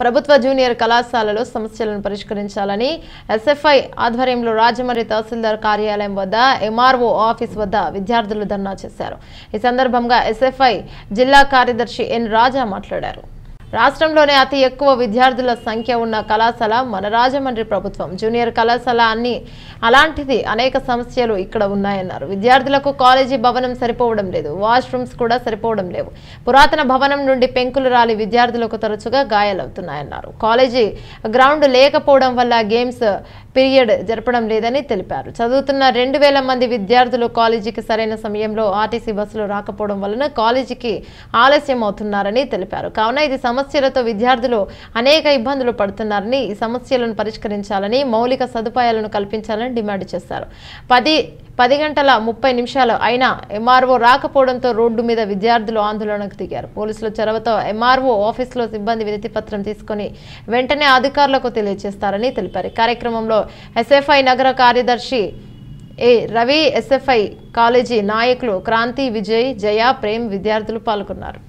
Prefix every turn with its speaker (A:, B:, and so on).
A: ప్రభుత్వ జూనియర్ కళాశాలలో సమస్యలను పరిష్కరించాలని ఎస్ఎఫ్ఐ ఆధ్వర్యంలో రాజమండ్రి తహసీల్దార్ కార్యాలయం వద్ద ఎంఆర్ఓ ఆఫీస్ వద్ద విద్యార్థులు ధర్నా చేశారు. ఈ సందర్భంగా ఎస్ఎఫ్ఐ జిల్లా కార్యదర్శి ఎన్ రాజా మాట్లాడారు. రాష్ట్రంలోనే అతి ఎక్కువ విద్యార్థుల సంఖ్య ఉన్న కళాశాల మన రాజమండ్రి ప్రభుత్వం. జూనియర్ కళాశాల అన్ని అలాంటిది అనేక సమస్యలు ఇక్కడ ఉన్నాయన్నారు. విద్యార్థులకు కాలేజీ భవనం సరిపోవడం లేదు. వాష్రూమ్స్ కూడా సరిపోవడం లేవు. పురాతన భవనం నుండి పెంకులు రాలి విద్యార్థులకు తరచుగా గాయాలవుతున్నాయన్నారు. కాలేజీ గ్రౌండ్ లేకపోవడం వల్ల గేమ్స్ పీరియడ్ జరపడం లేదని తెలిపారు. చదువుతున్న రెండు వేల మంది విద్యార్థులు కాలేజీకి సరైన సమయంలో ఆర్టీసీ బస్సులు రాకపోవడం వలన కాలేజీకి ఆలస్యం అవుతున్నారని తెలిపారు. కావున ఇది సమస్యలతో విద్యార్థులు అనేక ఇబ్బందులు పడుతున్నారని ఈ సమస్యలను పరిష్కరించాలని మౌలిక సదుపాయాలను కల్పించాలని డిమాండ్ చేశారు. పది పది గంటల ముప్పై నిమిషాలు అయినా ఎంఆర్ఓ రాకపోవడంతో రోడ్డు మీద విద్యార్థులు ఆందోళనకు దిగారు. పోలీసుల చొరవతో ఎంఆర్ఓ ఆఫీసులో సిబ్బంది వినతి పత్రం తీసుకొని వెంటనే అధికారులకు తెలియజేస్తారని తెలిపారు. కార్యక్రమంలో ఎస్ఎఫ్ఐ నగర కార్యదర్శి ఏ రవి ఎస్ఎఫ్ఐ కాలేజీ నాయకులు క్రాంతి విజయ్ జయ ప్రేమ్ విద్యార్థులు పాల్గొన్నారు.